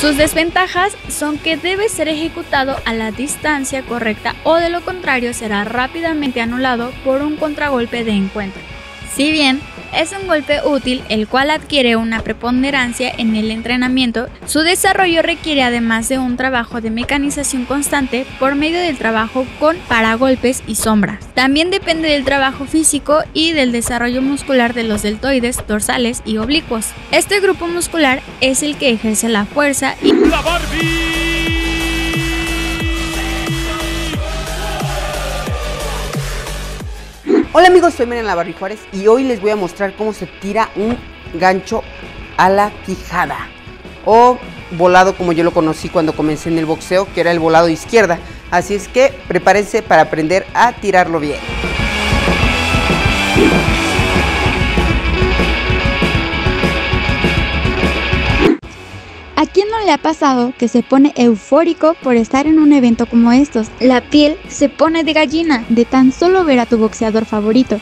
Sus desventajas son que debe ser ejecutado a la distancia correcta o de lo contrario será rápidamente anulado por un contragolpe de encuentro. Si bien es un golpe útil el cual adquiere una preponderancia en el entrenamiento. Su desarrollo requiere además de un trabajo de mecanización constante por medio del trabajo con paragolpes y sombras. También depende del trabajo físico y del desarrollo muscular de los deltoides, dorsales y oblicuos. Este grupo muscular es el que ejerce la fuerza y... ¡La Hola amigos, soy Mariana Barri Juárez y hoy les voy a mostrar cómo se tira un gancho a la quijada o volado como yo lo conocí cuando comencé en el boxeo, que era el volado izquierda. Así es que prepárense para aprender a tirarlo bien. ¿A quién no le ha pasado que se pone eufórico por estar en un evento como estos? La piel se pone de gallina de tan solo ver a tu boxeador favorito.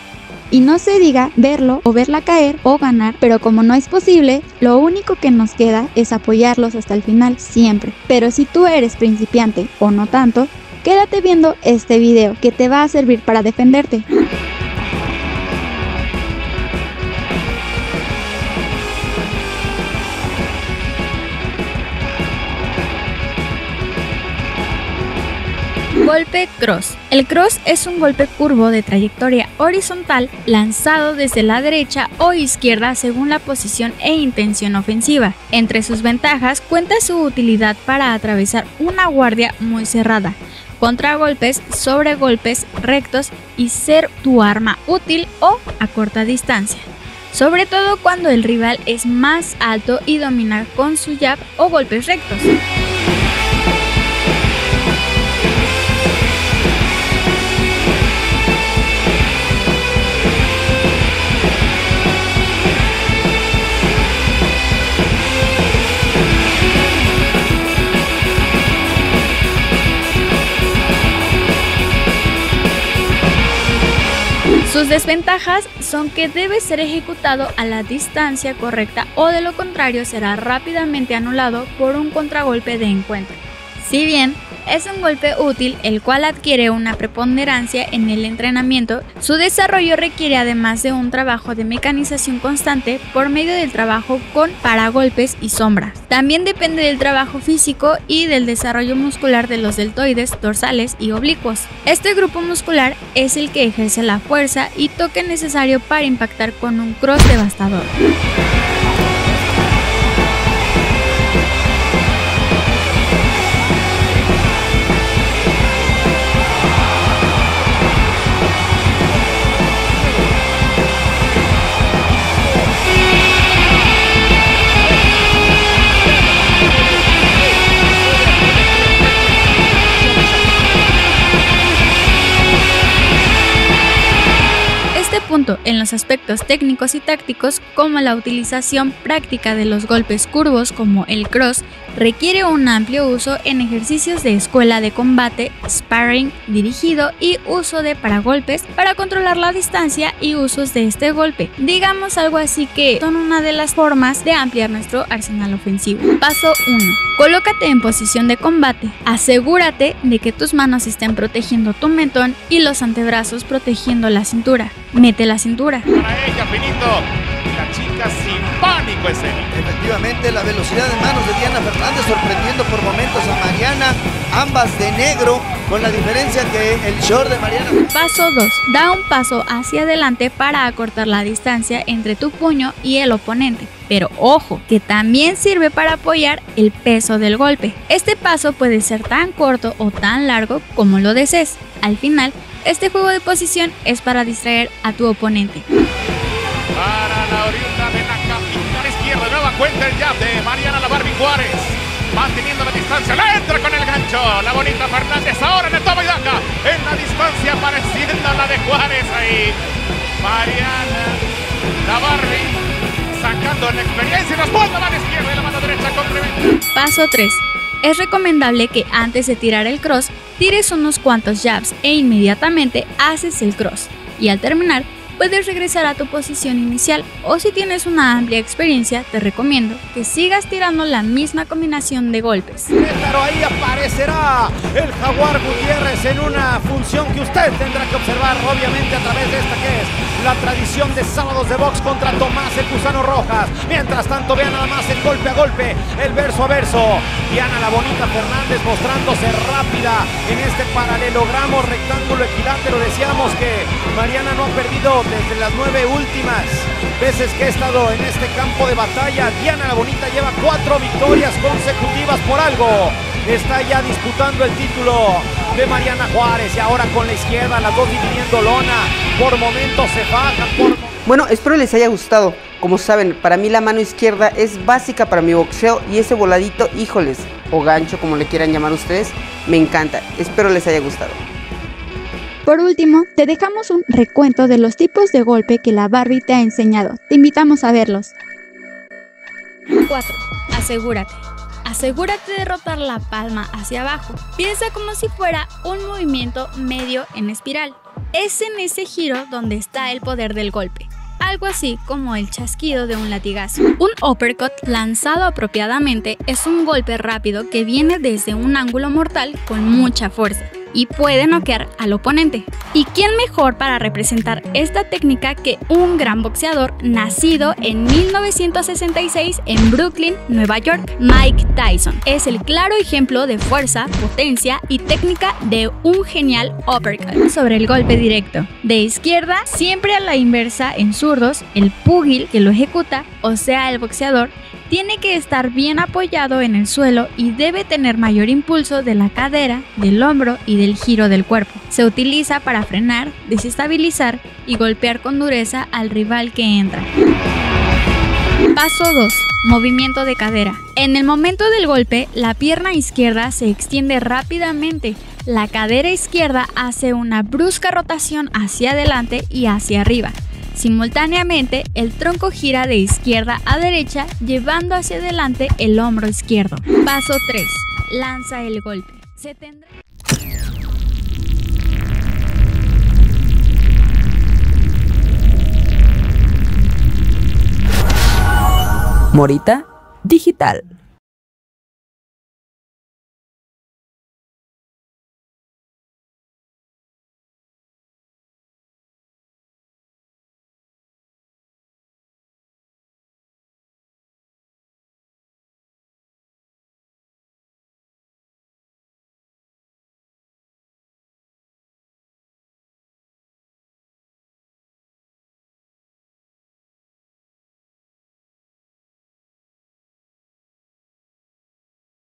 Y no se diga verlo o verla caer o ganar, pero como no es posible, lo único que nos queda es apoyarlos hasta el final siempre. Pero si tú eres principiante o no tanto, quédate viendo este video que te va a servir para defenderte. Golpe cross. El cross es un golpe curvo de trayectoria horizontal lanzado desde la derecha o izquierda según la posición e intención ofensiva. Entre sus ventajas cuenta su utilidad para atravesar una guardia muy cerrada, contragolpes, sobregolpes rectos y ser tu arma útil o a corta distancia. Sobre todo cuando el rival es más alto y domina con su jab o golpes rectos. Sus desventajas son que debe ser ejecutado a la distancia correcta o de lo contrario será rápidamente anulado por un contragolpe de encuentro. Si bien es un golpe útil el cual adquiere una preponderancia en el entrenamiento. Su desarrollo requiere además de un trabajo de mecanización constante por medio del trabajo con paragolpes y sombras. También depende del trabajo físico y del desarrollo muscular de los deltoides, dorsales y oblicuos. Este grupo muscular es el que ejerce la fuerza y toque necesario para impactar con un cross devastador. En los aspectos técnicos y tácticos como la utilización práctica de los golpes curvos como el cross requiere un amplio uso en ejercicios de escuela de combate, sparring dirigido y uso de paragolpes para controlar la distancia y usos de este golpe. Digamos algo así que son una de las formas de ampliar nuestro arsenal ofensivo. Paso 1. Colócate en posición de combate. Asegúrate de que tus manos estén protegiendo tu mentón y los antebrazos protegiendo la cintura. Mete la cintura. Para ella, Finito. La chica sin pánico es él. Efectivamente, la velocidad de manos de Diana Fernández sorprendiendo Ambas de negro, con la diferencia que el short de Mariana. Paso 2. Da un paso hacia adelante para acortar la distancia entre tu puño y el oponente. Pero ojo, que también sirve para apoyar el peso del golpe. Este paso puede ser tan corto o tan largo como lo desees. Al final, este juego de posición es para distraer a tu oponente. Para la oriunda de la capital izquierda, nueva cuenta el jab de Mariana La Barbie Juárez. Manteniendo la distancia, la entra con el gancho. La bonita Fernández ahora el toma y daca. En la distancia pareciendo la de Juárez ahí. Mariana La Barbie sacando la experiencia y responde a la izquierda y la mano derecha complementa. Paso 3. Es recomendable que antes de tirar el cross, tires unos cuantos jabs e inmediatamente haces el cross. Y al terminar, puedes regresar a tu posición inicial o si tienes una amplia experiencia te recomiendo que sigas tirando la misma combinación de golpes. Claro, ahí aparecerá el Jaguar Gutiérrez en una función que usted tendrá que observar obviamente a través de esta que es la tradición de sábados de box contra Tomás el Gusano Rojas. Mientras tanto vean nada más el golpe a golpe, el verso a verso. Diana la Bonita Fernández mostrándose rápida en este paralelogramo rectángulo equilátero. Decíamos que Mariana no ha perdido desde las nueve últimas veces que ha estado en este campo de batalla. Diana la Bonita lleva cuatro victorias consecutivas por algo. Está ya disputando el título de Mariana Juárez y ahora con la izquierda, las dos dividiendo lona. Por momentos se bajan. Bueno, espero les haya gustado. Como saben, para mí la mano izquierda es básica para mi boxeo y ese voladito, híjoles, o gancho como le quieran llamar ustedes, me encanta. Espero les haya gustado. Por último, te dejamos un recuento de los tipos de golpe que la Barbie te ha enseñado. Te invitamos a verlos. 4. Asegúrate. Asegúrate de rotar la palma hacia abajo. Piensa como si fuera un movimiento medio en espiral. Es en ese giro donde está el poder del golpe algo así como el chasquido de un latigazo. Un uppercut lanzado apropiadamente es un golpe rápido que viene desde un ángulo mortal con mucha fuerza y puede noquear al oponente. ¿Y quién mejor para representar esta técnica que un gran boxeador nacido en 1966 en Brooklyn, Nueva York? Mike Tyson es el claro ejemplo de fuerza, potencia y técnica de un genial uppercut. Sobre el golpe directo, de izquierda siempre a la inversa en zurdos, el pugil que lo ejecuta, o sea el boxeador, tiene que estar bien apoyado en el suelo y debe tener mayor impulso de la cadera, del hombro y del giro del cuerpo. Se utiliza para frenar, desestabilizar y golpear con dureza al rival que entra. Paso 2. Movimiento de cadera. En el momento del golpe, la pierna izquierda se extiende rápidamente. La cadera izquierda hace una brusca rotación hacia adelante y hacia arriba. Simultáneamente, el tronco gira de izquierda a derecha, llevando hacia adelante el hombro izquierdo. Paso 3. Lanza el golpe. Se tendrá... Morita Digital.